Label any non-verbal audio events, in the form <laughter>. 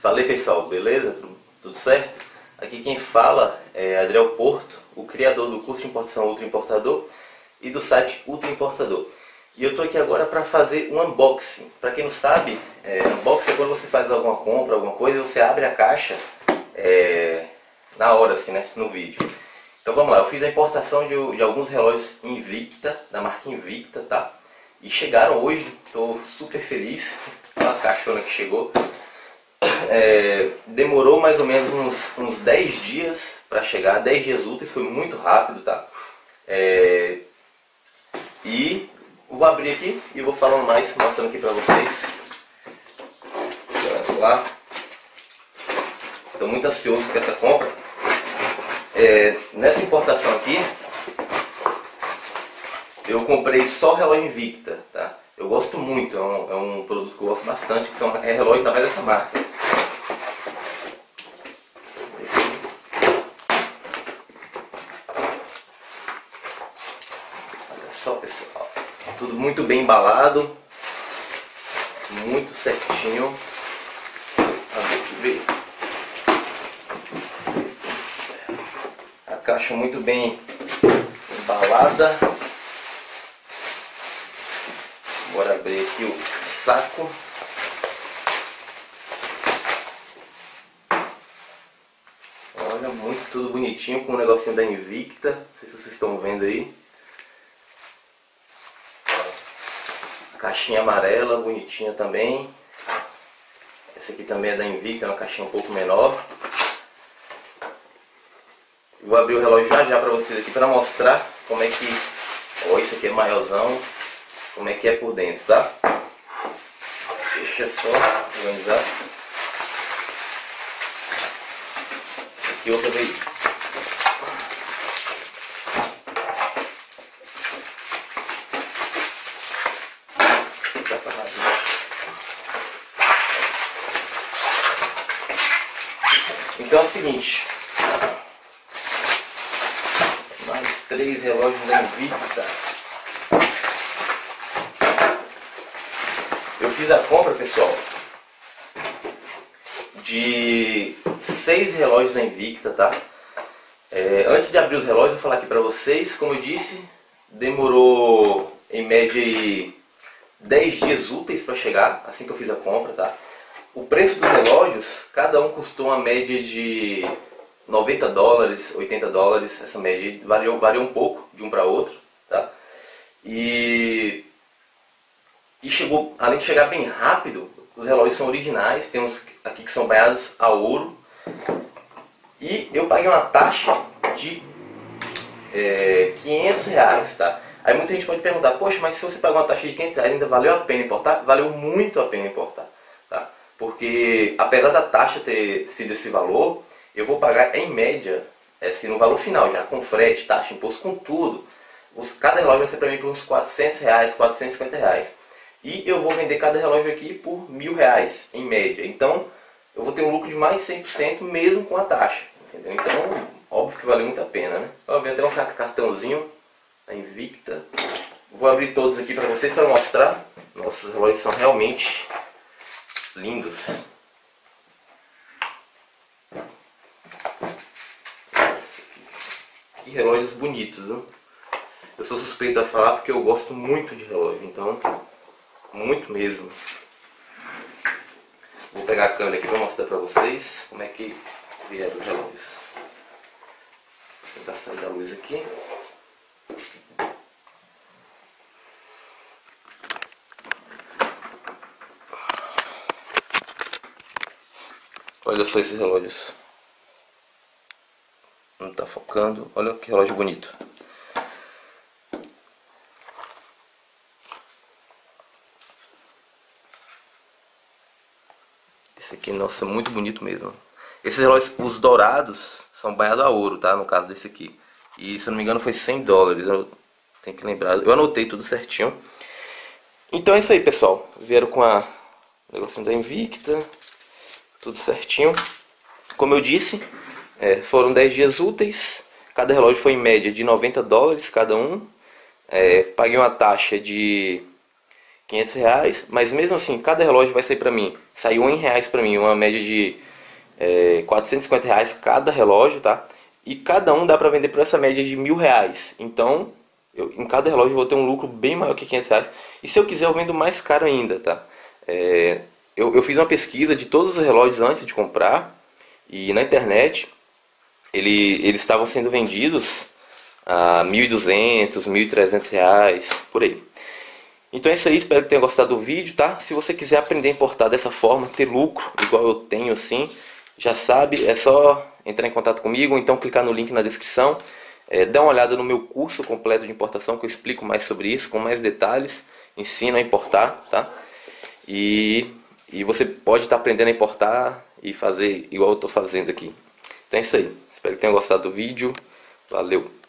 Fala aí pessoal, beleza? Tudo, tudo certo? Aqui quem fala é Adriel Porto, o criador do curso de importação Ultra Importador e do site Ultra Importador. E eu estou aqui agora para fazer um unboxing. Para quem não sabe, é, unboxing é quando você faz alguma compra, alguma coisa, você abre a caixa é, na hora, assim, né? No vídeo. Então vamos lá, eu fiz a importação de, de alguns relógios Invicta, da marca Invicta, tá? E chegaram hoje, estou super feliz. Olha a caixona que chegou. <coughs> É, demorou mais ou menos uns, uns 10 dias para chegar, 10 dias úteis, foi muito rápido, tá? É, e vou abrir aqui e vou falando mais, mostrando aqui para vocês. lá. Estou muito ansioso com essa compra. É, nessa importação aqui, eu comprei só relógio Invicta, tá? Eu gosto muito, é um, é um produto que eu gosto bastante, que são, é relógio através dessa marca. Só pessoal, tudo muito bem embalado, muito certinho. A caixa muito bem embalada. Bora abrir aqui o saco. Olha, muito tudo bonitinho com o negocinho da Invicta. Não sei se vocês estão vendo aí. Caixinha amarela, bonitinha também. Essa aqui também é da Invicta, é uma caixinha um pouco menor. Vou abrir o relógio já já para vocês aqui para mostrar como é que... Ó, isso aqui é maiorzão como é que é por dentro, tá? Deixa só organizar. Aqui outra vez. Então é o seguinte, mais três relógios da Invicta. fiz a compra, pessoal, de seis relógios da Invicta, tá? É, antes de abrir os relógios, vou falar aqui pra vocês, como eu disse, demorou em média 10 dias úteis para chegar, assim que eu fiz a compra, tá? O preço dos relógios, cada um custou uma média de 90 dólares, 80 dólares, essa média variou, variou um pouco de um para outro, tá? E e chegou, além de chegar bem rápido, os relógios são originais, tem uns aqui que são banhados a ouro. E eu paguei uma taxa de é, 500 reais, tá? Aí muita gente pode perguntar, poxa, mas se você pagou uma taxa de 500 reais, ainda valeu a pena importar? Valeu muito a pena importar? Porque apesar da taxa ter sido esse valor, eu vou pagar em média, assim, no valor final já, com frete, taxa, imposto, com tudo. Cada relógio vai ser para mim por uns 400 reais, 450 reais. E eu vou vender cada relógio aqui por mil reais, em média. Então, eu vou ter um lucro de mais 100% mesmo com a taxa. Entendeu? Então, óbvio que vale muito a pena, né? Eu vi até um cartãozinho, a Invicta. Vou abrir todos aqui para vocês para mostrar. Nossos relógios são realmente lindos. Que relógios bonitos, viu? Eu sou suspeito a falar porque eu gosto muito de relógio, então muito mesmo. Vou pegar a câmera aqui para mostrar para vocês como é que vieram os relógios. Vou tentar sair da luz aqui. Olha só esses relógios. Não está focando. Olha que relógio bonito. Esse aqui, nossa, muito bonito mesmo. Esses relógios, os dourados, são banhados a ouro, tá? No caso desse aqui. E se eu não me engano foi 100 dólares. Eu tenho que lembrar. Eu anotei tudo certinho. Então é isso aí, pessoal. Vieram com a negocinho da Invicta. Tudo certinho. Como eu disse, é, foram 10 dias úteis. Cada relógio foi em média de 90 dólares cada um. É, paguei uma taxa de 500 reais, mas mesmo assim, cada relógio vai sair para mim, saiu em reais para mim, uma média de é, 450 reais cada relógio, tá? E cada um dá para vender por essa média de mil reais. Então, eu, em cada relógio eu vou ter um lucro bem maior que 500 reais. E se eu quiser, eu vendo mais caro ainda, tá? É, eu, eu fiz uma pesquisa de todos os relógios antes de comprar e na internet ele, eles estavam sendo vendidos a 1.200, 1.300 reais, por aí. Então é isso aí, espero que tenha gostado do vídeo, tá? Se você quiser aprender a importar dessa forma, ter lucro, igual eu tenho assim, já sabe, é só entrar em contato comigo, então clicar no link na descrição. É, dá uma olhada no meu curso completo de importação, que eu explico mais sobre isso, com mais detalhes, ensino a importar, tá? E, e você pode estar tá aprendendo a importar e fazer igual eu estou fazendo aqui. Então é isso aí, espero que tenha gostado do vídeo, valeu!